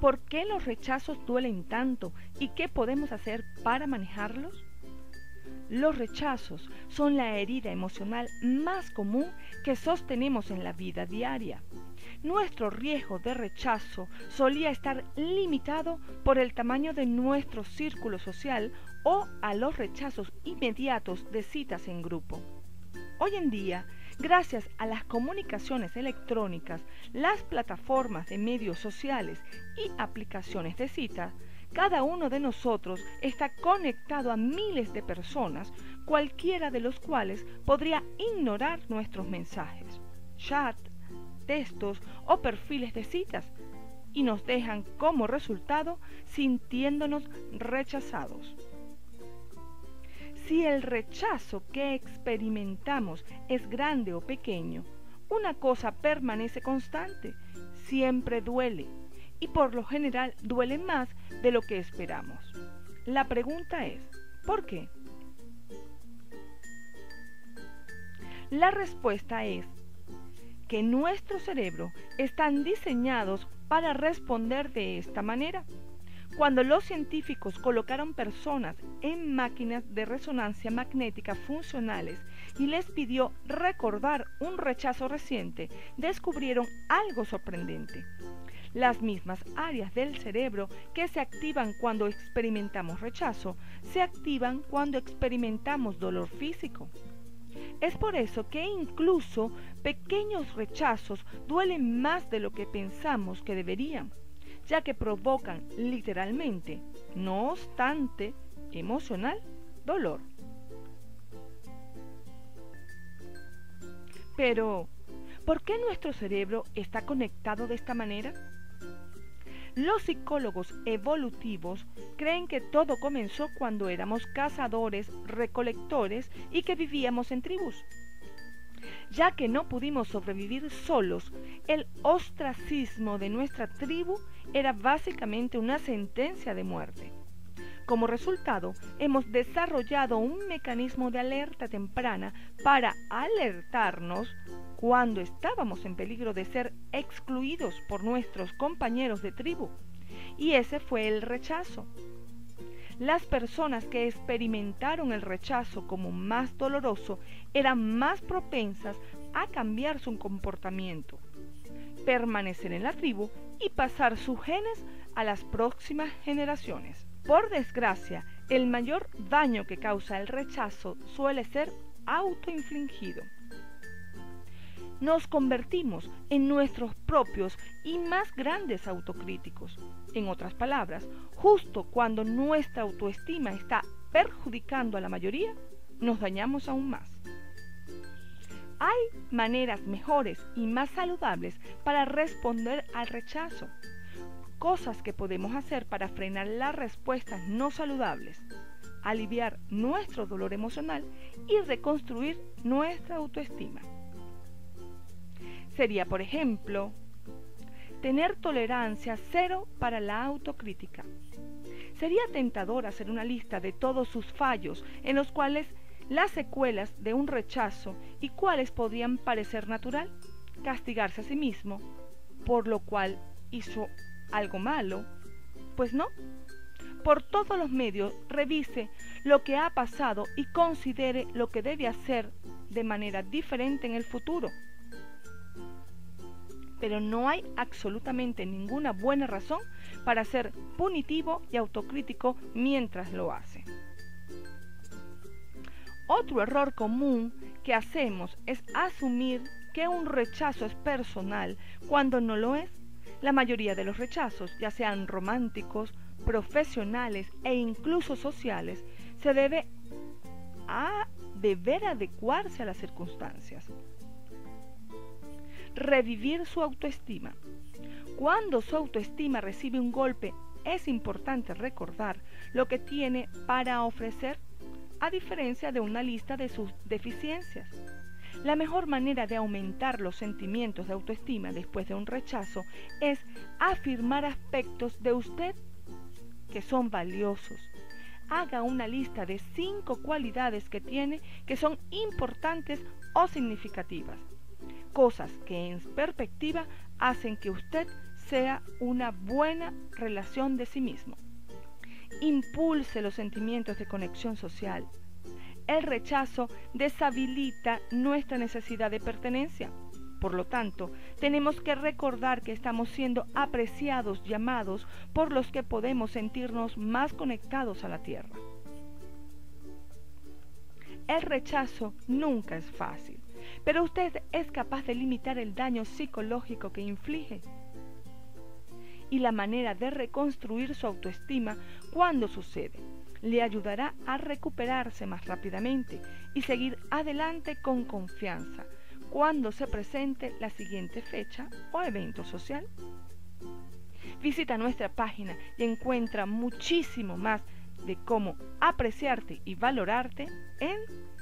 ¿Por qué los rechazos duelen tanto y qué podemos hacer para manejarlos? Los rechazos son la herida emocional más común que sostenemos en la vida diaria. Nuestro riesgo de rechazo solía estar limitado por el tamaño de nuestro círculo social o a los rechazos inmediatos de citas en grupo. Hoy en día, gracias a las comunicaciones electrónicas, las plataformas de medios sociales y aplicaciones de citas, cada uno de nosotros está conectado a miles de personas, cualquiera de los cuales podría ignorar nuestros mensajes, chat, textos o perfiles de citas y nos dejan como resultado sintiéndonos rechazados. Si el rechazo que experimentamos es grande o pequeño, una cosa permanece constante, siempre duele y por lo general duele más de lo que esperamos. La pregunta es, ¿por qué? La respuesta es que nuestro cerebro están diseñados para responder de esta manera. Cuando los científicos colocaron personas en máquinas de resonancia magnética funcionales y les pidió recordar un rechazo reciente, descubrieron algo sorprendente. Las mismas áreas del cerebro que se activan cuando experimentamos rechazo, se activan cuando experimentamos dolor físico. Es por eso que incluso pequeños rechazos duelen más de lo que pensamos que deberían, ya que provocan literalmente, no obstante, emocional dolor. Pero, ¿por qué nuestro cerebro está conectado de esta manera? Los psicólogos evolutivos creen que todo comenzó cuando éramos cazadores, recolectores y que vivíamos en tribus. Ya que no pudimos sobrevivir solos, el ostracismo de nuestra tribu era básicamente una sentencia de muerte. Como resultado, hemos desarrollado un mecanismo de alerta temprana para alertarnos cuando estábamos en peligro de ser excluidos por nuestros compañeros de tribu. Y ese fue el rechazo. Las personas que experimentaron el rechazo como más doloroso eran más propensas a cambiar su comportamiento, permanecer en la tribu y pasar sus genes a las próximas generaciones. Por desgracia, el mayor daño que causa el rechazo suele ser autoinfligido nos convertimos en nuestros propios y más grandes autocríticos. En otras palabras, justo cuando nuestra autoestima está perjudicando a la mayoría, nos dañamos aún más. Hay maneras mejores y más saludables para responder al rechazo, cosas que podemos hacer para frenar las respuestas no saludables, aliviar nuestro dolor emocional y reconstruir nuestra autoestima. Sería, por ejemplo, tener tolerancia cero para la autocrítica. Sería tentador hacer una lista de todos sus fallos en los cuales las secuelas de un rechazo y cuáles podrían parecer natural, castigarse a sí mismo, por lo cual hizo algo malo. Pues no. Por todos los medios revise lo que ha pasado y considere lo que debe hacer de manera diferente en el futuro pero no hay absolutamente ninguna buena razón para ser punitivo y autocrítico mientras lo hace. Otro error común que hacemos es asumir que un rechazo es personal cuando no lo es. La mayoría de los rechazos, ya sean románticos, profesionales e incluso sociales, se debe a deber adecuarse a las circunstancias revivir su autoestima. Cuando su autoestima recibe un golpe, es importante recordar lo que tiene para ofrecer, a diferencia de una lista de sus deficiencias. La mejor manera de aumentar los sentimientos de autoestima después de un rechazo es afirmar aspectos de usted que son valiosos. Haga una lista de cinco cualidades que tiene que son importantes o significativas cosas que en perspectiva hacen que usted sea una buena relación de sí mismo. Impulse los sentimientos de conexión social. El rechazo deshabilita nuestra necesidad de pertenencia. Por lo tanto, tenemos que recordar que estamos siendo apreciados y amados por los que podemos sentirnos más conectados a la Tierra. El rechazo nunca es fácil, pero usted es capaz de limitar el daño psicológico que inflige y la manera de reconstruir su autoestima cuando sucede. Le ayudará a recuperarse más rápidamente y seguir adelante con confianza cuando se presente la siguiente fecha o evento social. Visita nuestra página y encuentra muchísimo más de cómo apreciarte y valorarte en